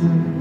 Música